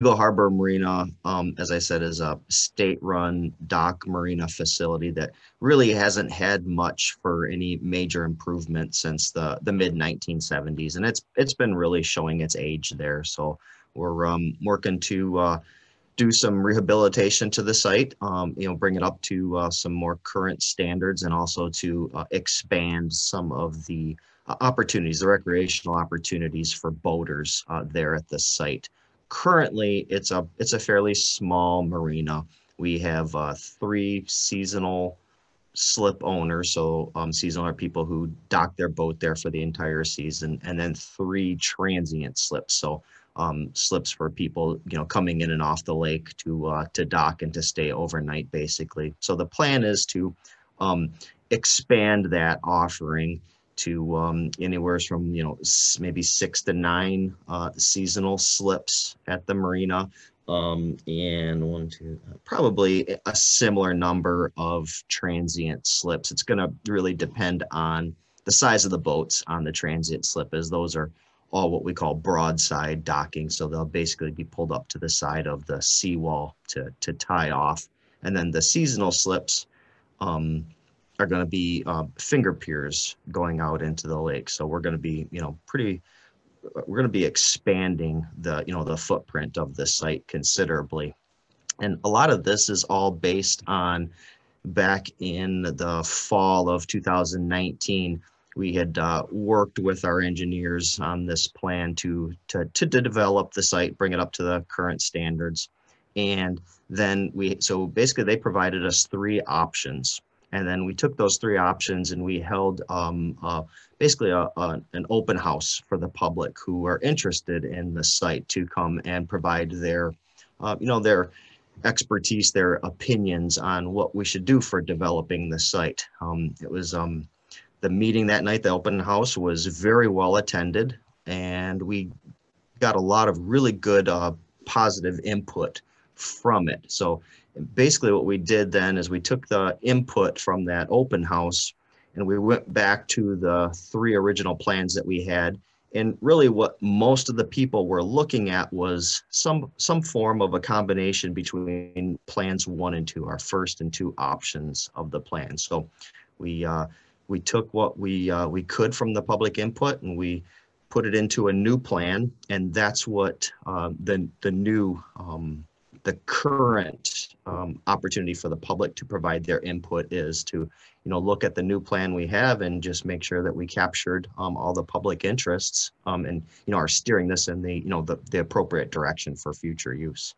Eagle Harbor Marina, um, as I said, is a state-run dock marina facility that really hasn't had much for any major improvement since the the mid 1970s, and it's it's been really showing its age there. So we're um, working to uh, do some rehabilitation to the site, um, you know, bring it up to uh, some more current standards, and also to uh, expand some of the uh, opportunities, the recreational opportunities for boaters uh, there at the site currently it's a it's a fairly small marina. We have uh, three seasonal slip owners, so um, seasonal are people who dock their boat there for the entire season, and then three transient slips. So um, slips for people you know coming in and off the lake to uh, to dock and to stay overnight, basically. So the plan is to um, expand that offering to um, anywhere from you know maybe six to nine uh, seasonal slips at the marina. Um, and one two probably a similar number of transient slips. It's going to really depend on the size of the boats on the transient slip as those are all what we call broadside docking. So they'll basically be pulled up to the side of the seawall to to tie off. And then the seasonal slips um, are going to be um, finger piers going out into the lake. So we're going to be, you know, pretty, we're going to be expanding the, you know, the footprint of the site considerably. And a lot of this is all based on back in the fall of 2019 we had uh, worked with our engineers on this plan to, to, to develop the site, bring it up to the current standards. And then we, so basically they provided us three options and then we took those three options and we held um, uh, basically a, a, an open house for the public who are interested in the site to come and provide their, uh, you know, their expertise, their opinions on what we should do for developing the site. Um, it was um, the meeting that night, the open house was very well attended and we got a lot of really good uh, positive input from it. So basically what we did then is we took the input from that open house and we went back to the three original plans that we had. And really what most of the people were looking at was some some form of a combination between plans one and two our first and two options of the plan. So we uh, we took what we uh, we could from the public input and we put it into a new plan. And that's what uh, the the new um, the current um, opportunity for the public to provide their input is to, you know, look at the new plan we have and just make sure that we captured um, all the public interests um, and, you know, are steering this in the, you know, the, the appropriate direction for future use.